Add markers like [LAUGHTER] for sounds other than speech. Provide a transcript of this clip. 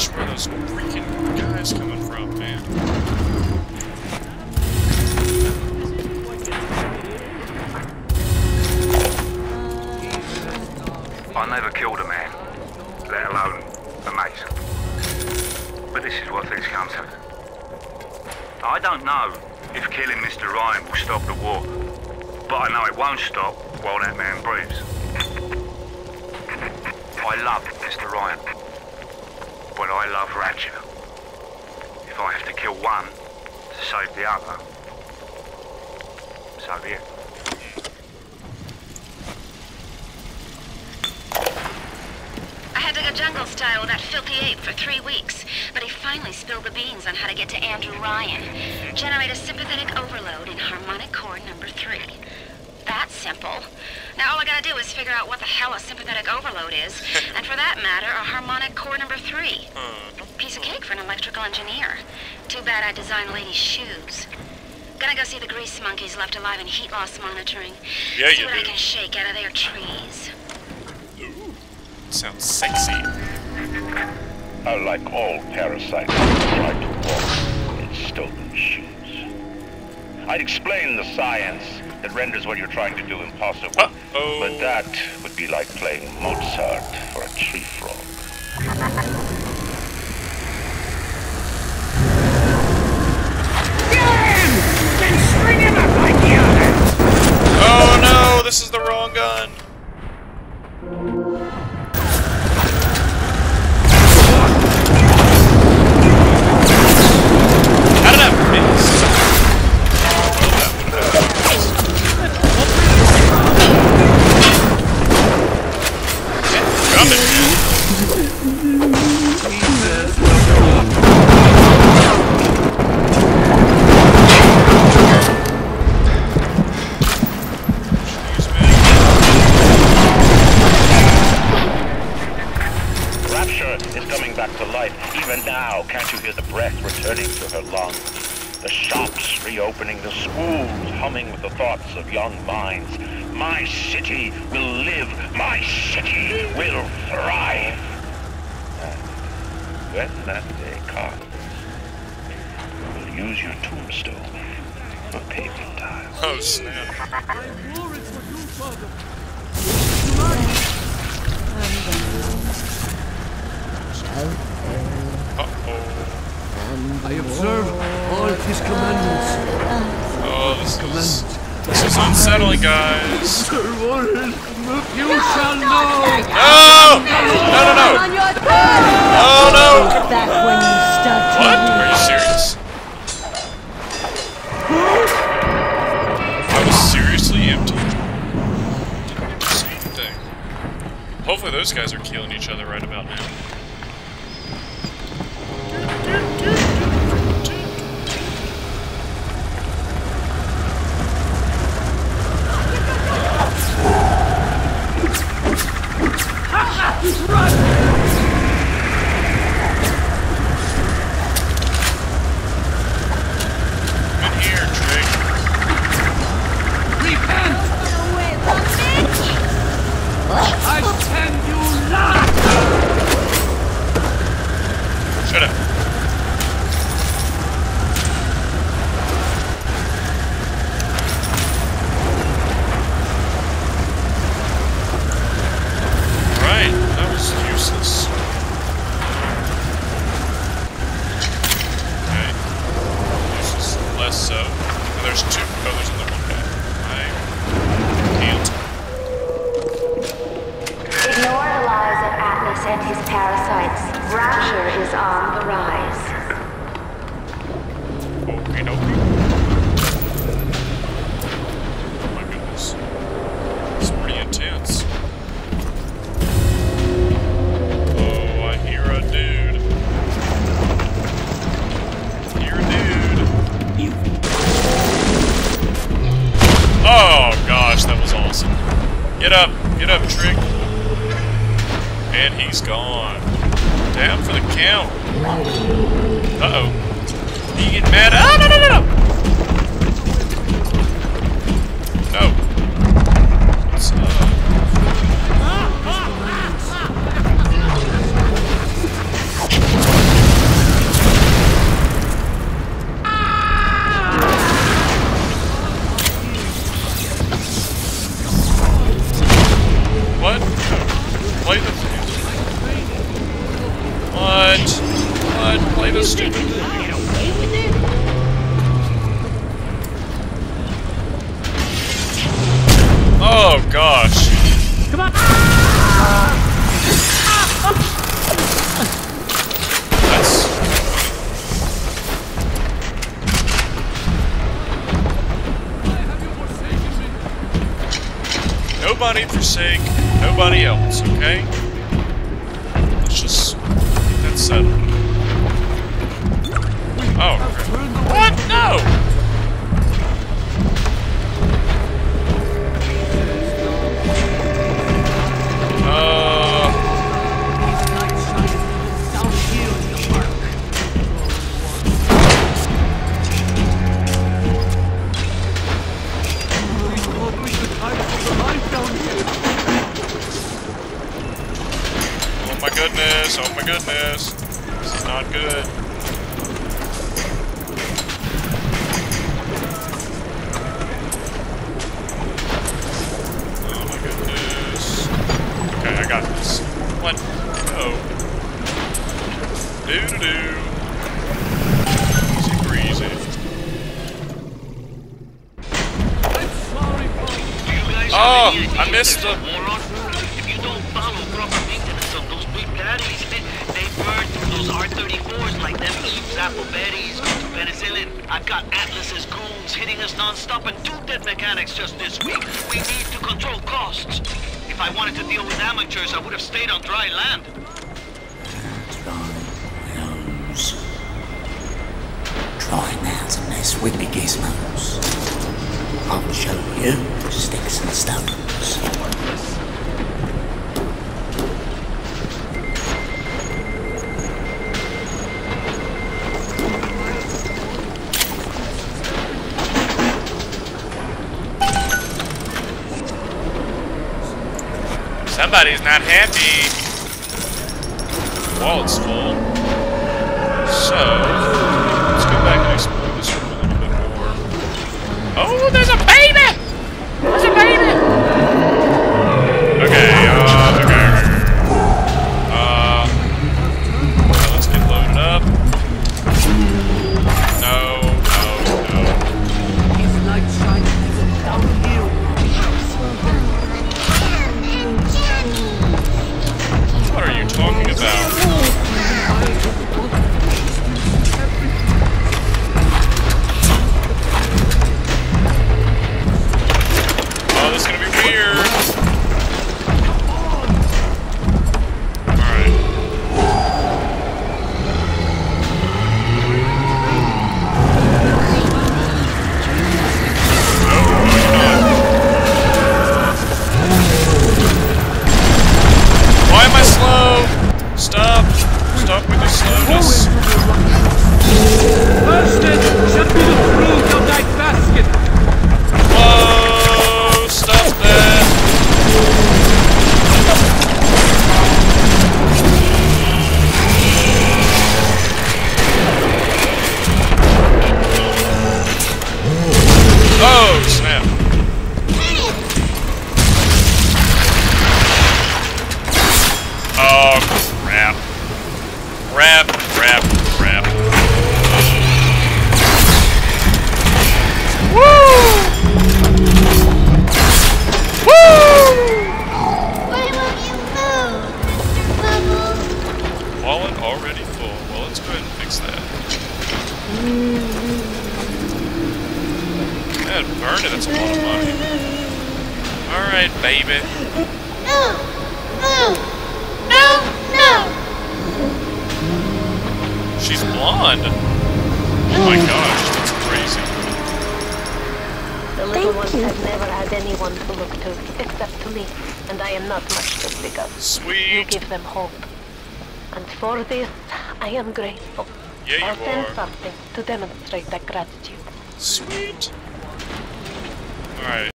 gosh, where those freaking guys coming from, man? I never killed a man, let alone a mate. But this is what things come to. I don't know if killing Mr. Ryan will stop the war, but I know it won't stop while that man breathes. I love Mr. Ryan, but I love Ratchet. If I have to kill one to save the other, so be it. I had to go jungle style with that filthy ape for three weeks, but he finally spilled the beans on how to get to Andrew Ryan. Generate a sympathetic overload in harmonic chord number three. That's simple. Now all I gotta do is figure out what the hell a sympathetic overload is, [LAUGHS] and for that matter, a harmonic chord number three. Hmm. Piece of cake for an electrical engineer. Too bad I designed ladies' shoes. Gonna go see the grease monkeys left alive in heat loss monitoring. Yeah, see you what I can shake out of their trees. Sounds sexy. I Unlike all parasites who try to walk in stolen shoes. I'd explain the science that renders what you're trying to do impossible. Uh-oh. But that would be like playing Mozart for a tree frog. Oh no, this is the wrong gun. Back to life. Even now, can't you hear the breath returning to her lungs? The shops reopening, the schools humming with the thoughts of young minds. My city will live. My city will thrive. And when that day comes, we'll use your tombstone for paving tiles. Oh snap. Uh-oh. I observe all his commandments. Uh, uh, oh, this is... This is unsettling, guys. Sir Warren, you shall know. No! No, no, no! On your third! Oh, no! Back when you start What? Are you serious? I was seriously empty. Didn't. Hopefully those guys are killing each other right about now. Come in here, Drake. Repent! I send you not! Shut up. Alright, that was useless. Okay. Useless so. Oh, there's two. Oh, there's another one guy. I can't. Ignore the lies of Atlas and his parasites. Rapture is on the rise. Get up, get up, Trick. And he's gone. Down for the count. Uh-oh. You get mad? Ah, no, no, no! No. And play this stupid. Get away with it? Oh gosh. Come on! That's. Nobody forsake nobody else, okay? Let's just get that settled. Oh. What? No! Uh, oh my goodness, oh my goodness. This is not good. Got this. What? Oh. Do do do. Easy breezy. Oh, I missed the-? If you don't follow proper maintenance of those big they burn through those R-34s like them Eve's apple berries, penicillin. I've got Atlas's goons hitting us non-stop and two dead mechanics just this week. We need to control costs. If I wanted to deal with amateurs, I would have stayed on dry land. Try now to mess with me gizmos. I'll show you sticks and stones. Somebody's not happy. Wallet's full. So, let's go back and explore this room a little bit more. Oh, there's a baby! Crap. Crap, crap, crap. Why won't you move? Bubbles. Wallet already full. Well, let's go ahead and fix that. Man, burn it, that's a lot of money. Alright, baby. No! No! She's blonde. Oh my gosh, that's crazy. The little ones have never had anyone to look to except to me, and I am not much to speak of. You Sweet. give them hope. And for this, I am grateful. Yeah, I'll you send are. something to demonstrate that gratitude. Sweet. Alright.